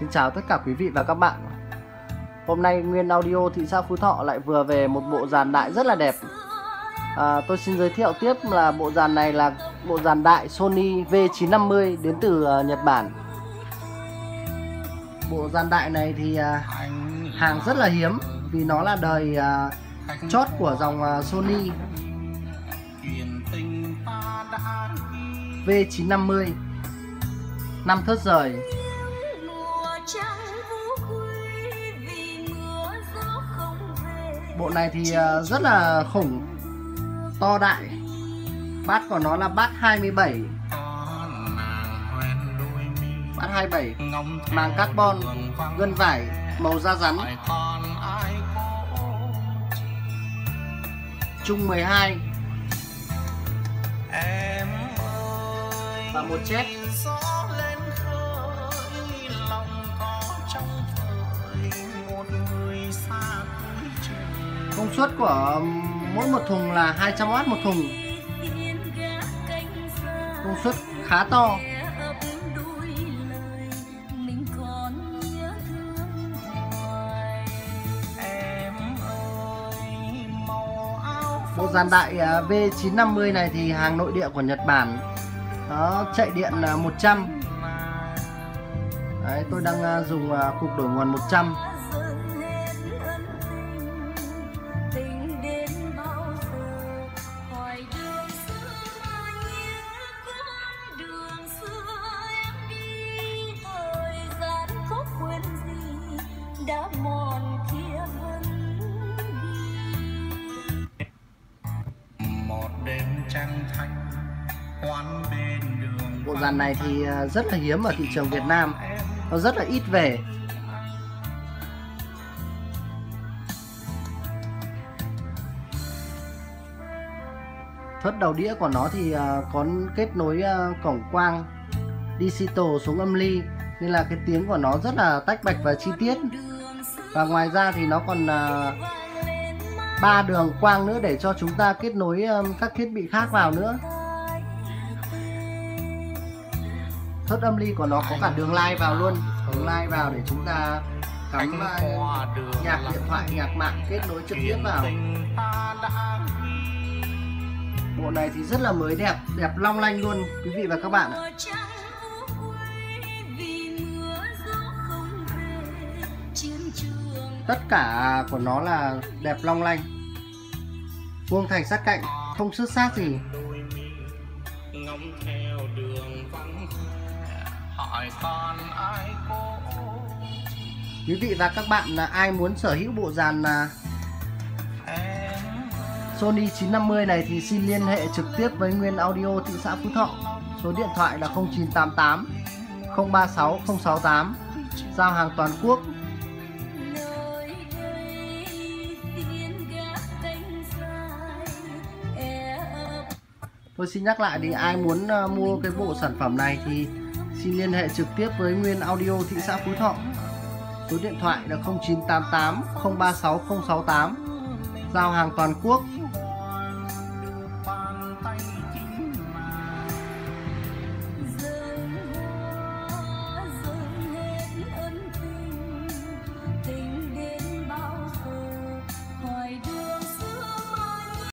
Xin chào tất cả quý vị và các bạn. Hôm nay Nguyên Audio thị xã Phú Thọ lại vừa về một bộ dàn đại rất là đẹp. À, Tôi xin giới thiệu tiếp là bộ dàn này là bộ dàn đại Sony V950 đến từ uh, Nhật Bản. Bộ dàn đại này thì uh, hàng rất là hiếm vì nó là đời uh, chót của dòng uh, Sony. V950 năm thớt rời. Bộ này thì ờ, rất là khủng. To đại. Bát của nó là bát 27 bát 27 màng carbon, gân vải, màu da rắn. Chung 12 và một chết công suất của um, mỗi một thùng là 200W một thùng. Công suất khá to. Bộ dàn đại à, V950 này thì hàng nội địa của Nhật Bản Nó chạy điện à, 100 Đấy, tôi đang à, dùng cục đổi nguồn 100 đã mòn kia vẫn một đêm trăng thanh quán bên đường bộ dàn này thì à, rất là hiếm ở thị trường Việt Nam. Nó rất là ít về. Thất đầu đĩa của nó thì à, có kết nối à, cổng quang digital xuống âm ly nên là cái tiếng của nó rất là tách bạch và chi tiết và ngoài ra thì nó còn à, ba đường quang nữa để cho chúng ta kết nối các thiết bị khác vào nữa. Thất âm ly của nó có cả đường line vào luôn. Đường line vào để chúng ta cắm à, nhạc điện thoại nhạc mạng kết nối trực tiếp vào. bộ này thì rất là mới đẹp đẹp long lanh luôn quý vị và các bạn ạ tất cả của nó là đẹp long lanh. Vuông thành sát cạnh, không xước sát gì. Quý vị và các bạn, là ai muốn sở hữu bộ dàn là Sony 950 này thì xin liên hệ trực tiếp với Nguyên Audio thị xã Phú Thọ. Số điện thoại là 0988 036 068 giao hàng toàn quốc. Tôi xin nhắc lại thì ai muốn uh, mua cái bộ sản phẩm này thì xin liên hệ trực tiếp với Nguyên Audio thị xã Phú Thọ. Số điện thoại là 0988 036 068. Giao hàng toàn quốc